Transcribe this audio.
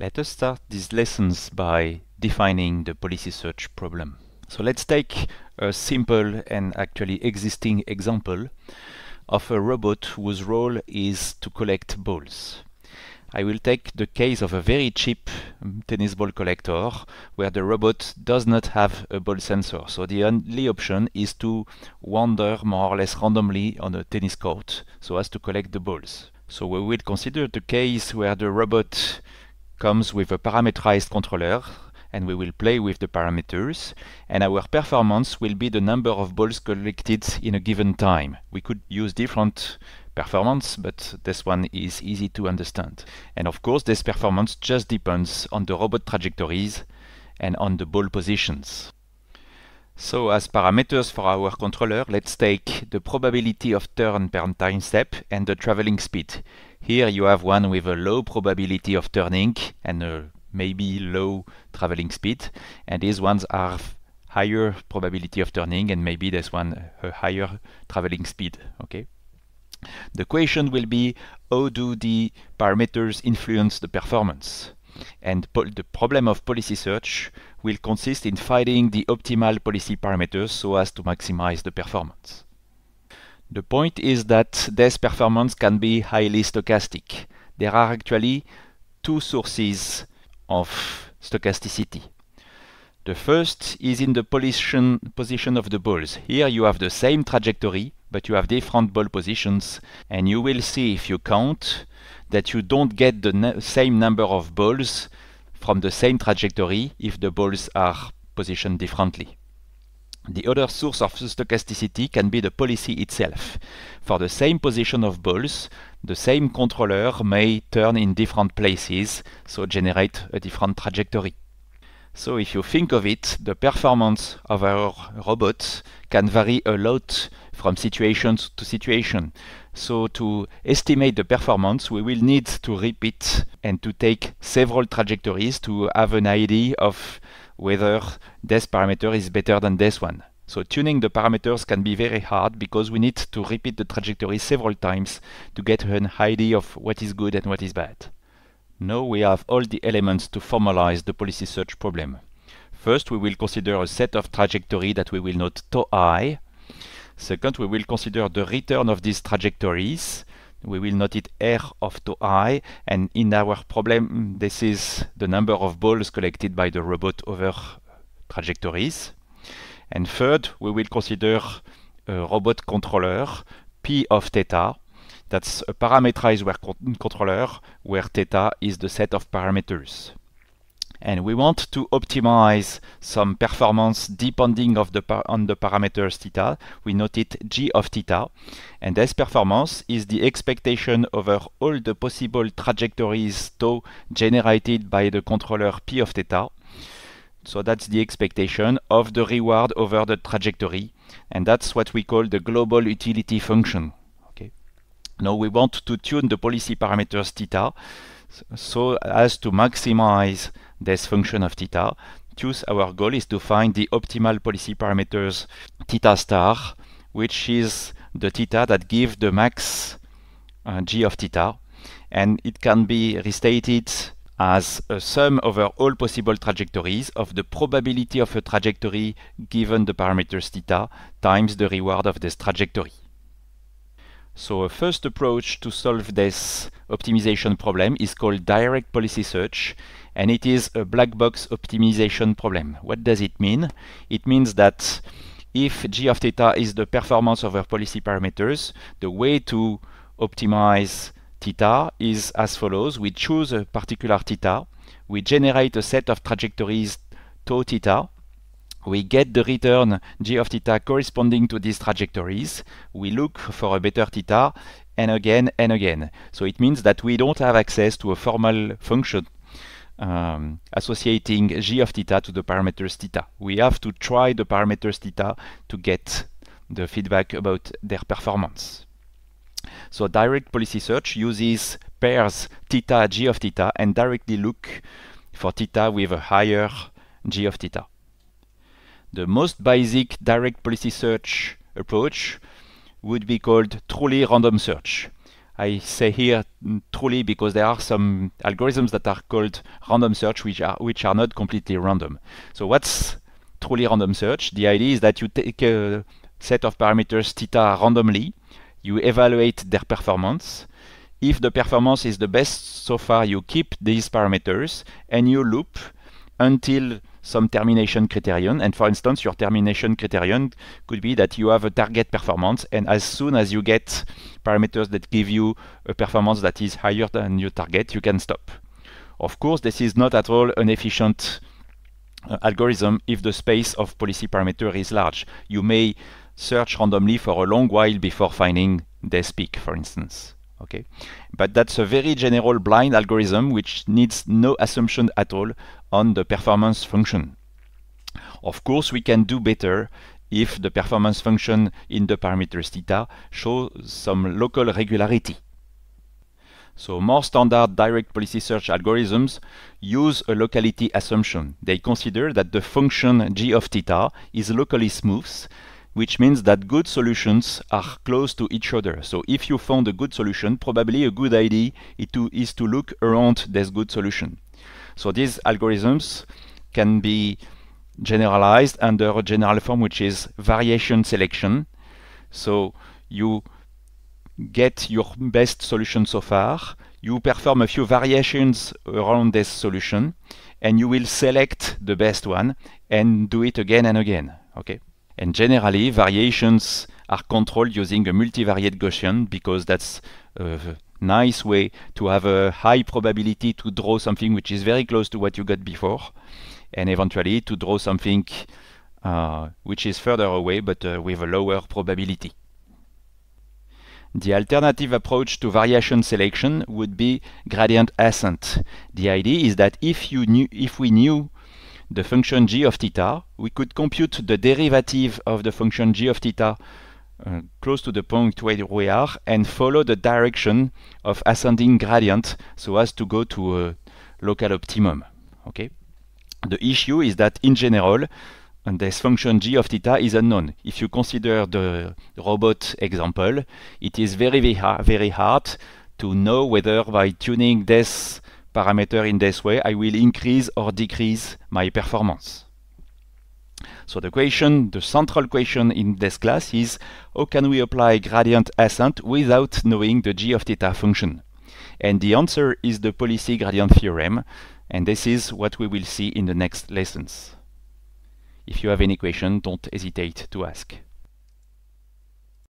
Let us start these lessons by defining the policy search problem. So let's take a simple and actually existing example of a robot whose role is to collect balls. I will take the case of a very cheap um, tennis ball collector where the robot does not have a ball sensor. So the only option is to wander more or less randomly on a tennis court so as to collect the balls. So we will consider the case where the robot comes with a parameterized controller and we will play with the parameters and our performance will be the number of balls collected in a given time. We could use different performance but this one is easy to understand. And of course this performance just depends on the robot trajectories and on the ball positions. So as parameters for our controller, let's take the probability of turn per time step and the traveling speed. Here you have one with a low probability of turning and a maybe low traveling speed and these ones are higher probability of turning and maybe this one a higher traveling speed okay the question will be how do the parameters influence the performance and the problem of policy search will consist in finding the optimal policy parameters so as to maximize the performance the point is that this performance can be highly stochastic there are actually two sources of stochasticity. The first is in the position, position of the balls. Here you have the same trajectory, but you have different ball positions, and you will see if you count that you don't get the same number of balls from the same trajectory if the balls are positioned differently. The other source of stochasticity can be the policy itself. For the same position of balls, the same controller may turn in different places, so generate a different trajectory. So if you think of it, the performance of our robot can vary a lot from situation to situation. So to estimate the performance, we will need to repeat and to take several trajectories to have an idea of whether this parameter is better than this one. So tuning the parameters can be very hard because we need to repeat the trajectory several times to get an idea of what is good and what is bad. Now we have all the elements to formalize the policy search problem. First, we will consider a set of trajectory that we will note tau i. Second, we will consider the return of these trajectories we will note it r of tau i and in our problem this is the number of balls collected by the robot over trajectories and third we will consider a robot controller p of theta that's a parameterized controller where theta is the set of parameters and we want to optimize some performance depending of the on the parameters theta. We note it g of theta, and this performance is the expectation over all the possible trajectories tau generated by the controller p of theta. So that's the expectation of the reward over the trajectory, and that's what we call the global utility function. Now we want to tune the policy parameters theta so as to maximize this function of theta. Thus, our goal is to find the optimal policy parameters theta star, which is the theta that gives the max uh, g of theta. And it can be restated as a sum over all possible trajectories of the probability of a trajectory given the parameters theta times the reward of this trajectory. So a first approach to solve this optimization problem is called direct policy search and it is a black box optimization problem. What does it mean? It means that if g of theta is the performance over policy parameters, the way to optimize theta is as follows. We choose a particular theta, we generate a set of trajectories tau theta, we get the return g of theta corresponding to these trajectories. We look for a better theta and again and again. So it means that we don't have access to a formal function um, associating g of theta to the parameters theta. We have to try the parameters theta to get the feedback about their performance. So direct policy search uses pairs theta g of theta and directly look for theta with a higher g of theta. The most basic direct policy search approach would be called truly random search. I say here truly because there are some algorithms that are called random search which are which are not completely random. So what's truly random search? The idea is that you take a set of parameters theta randomly, you evaluate their performance. If the performance is the best so far, you keep these parameters and you loop until some termination criterion. And for instance, your termination criterion could be that you have a target performance, and as soon as you get parameters that give you a performance that is higher than your target, you can stop. Of course, this is not at all an efficient uh, algorithm if the space of policy parameter is large. You may search randomly for a long while before finding this peak, for instance okay. But that's a very general blind algorithm which needs no assumption at all on the performance function. Of course we can do better if the performance function in the parameters theta shows some local regularity. So more standard direct policy search algorithms use a locality assumption. They consider that the function g of theta is locally smooth which means that good solutions are close to each other. So if you found a good solution, probably a good idea is to, look around this good solution. So these algorithms can be generalized under a general form which is variation selection. So you get your best solution so far, you perform a few variations around this solution, and you will select the best one and do it again and again. Okay. And generally, variations are controlled using a multivariate Gaussian because that's a nice way to have a high probability to draw something which is very close to what you got before and eventually to draw something uh, which is further away but uh, with a lower probability. The alternative approach to variation selection would be gradient ascent. The idea is that if, you knew, if we knew the function g of theta, we could compute the derivative of the function g of theta uh, close to the point where we are and follow the direction of ascending gradient so as to go to a local optimum. Okay. The issue is that in general, and this function g of theta is unknown. If you consider the robot example, it is very, very hard to know whether by tuning this parameter in this way, I will increase or decrease my performance. So the question, the central question in this class is how can we apply gradient ascent without knowing the g of theta function? And the answer is the policy gradient theorem, and this is what we will see in the next lessons. If you have any question, don't hesitate to ask.